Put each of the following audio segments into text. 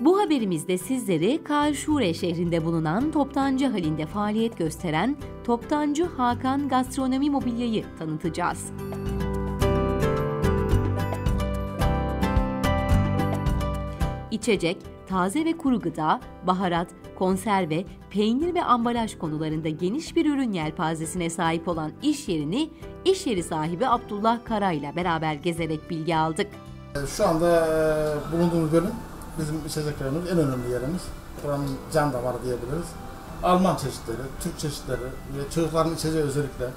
Bu haberimizde sizleri Karşure şehrinde bulunan Toptancı halinde faaliyet gösteren Toptancı Hakan Gastronomi Mobilya'yı tanıtacağız. İçecek, taze ve kuru gıda, baharat, konserve, peynir ve ambalaj konularında geniş bir ürün yelpazesine sahip olan iş yerini iş yeri sahibi Abdullah Kara ile beraber gezerek bilgi aldık. Şu anda e, bulunduğumuz bölüm bizim içeceklerimiz en önemli yerimiz. Buranın can damarı diyebiliriz. Alman çeşitleri, Türk çeşitleri ve çocukların içeceği özellikle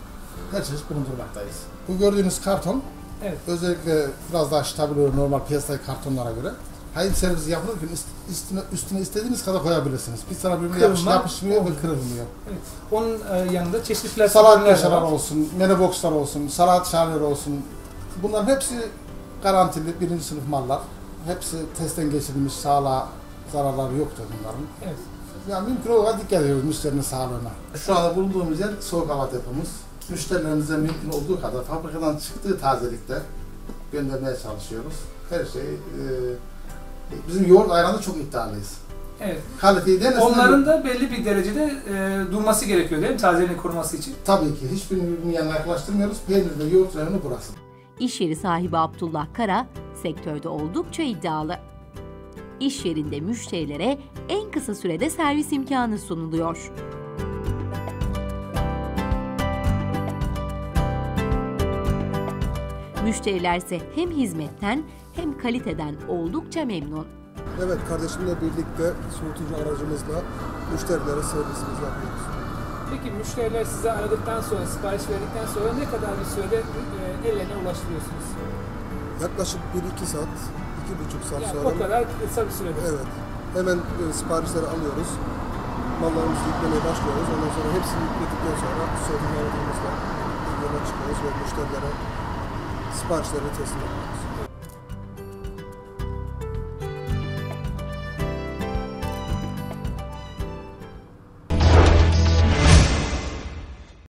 her çeşit bulundurmaktayız. Bu gördüğünüz karton Evet. özellikle biraz daha stabil normal piyasadaki kartonlara göre. Hayır servisi yapılırken üstüne, üstüne istediğiniz kadar koyabilirsiniz. Bir sana birbirine yapış, yapışmıyor ve kırılmıyor. Evet. Onun e, yanında çeşitli plastik Salat var. olsun, menü boxlar olsun, salat şalleri olsun. Bunların hepsi garantili birinci sınıf mallar. Hepsi testten geçirilmiş, sağlığa zararları yoktur bunların. Evet. Yani mümkün olduğu kadar dikkat ediyoruz müşterinin sağlığına. Şu anda bulunduğumuz yer soğuk hava depomuz. Müşterilerimize mümkün olduğu kadar fabrikadan çıktığı tazelikte göndermeye çalışıyoruz. Her şey e, bizim yoğurt ayranı çok iddialıyız. Evet. Kaliteyi denesin. Onların da belli bir derecede e, durması gerekiyor değil mi? Tazeliğini koruması için. Tabii ki hiçbirini birbirinin yanına yaklaştırmıyoruz. Peynir ve yoğurt reyonu burası. İş yeri sahibi Abdullah Kara, sektörde oldukça iddialı. İş yerinde müşterilere en kısa sürede servis imkanı sunuluyor. Müşterilerse hem hizmetten hem kaliteden oldukça memnun. Evet kardeşimle birlikte soğutucu aracımızla müşterilere servisimizi yapıyoruz. Peki müşteriler size aradıktan sonra, sipariş verdikten sonra ne kadar bir sürede e, ellerine ulaştırıyorsunuz? Yaklaşık 1-2 saat, 2,5 saat Yani sonra o kadar kısa bir sürede. evet hemen e, siparişleri alıyoruz. Mallarımızı yüklemeye başlıyoruz. Ondan sonra hepsini yükledikten sonra soğutucu aracımızla yola çıkıyoruz ve müşterilere siparişlerini teslim ediyoruz.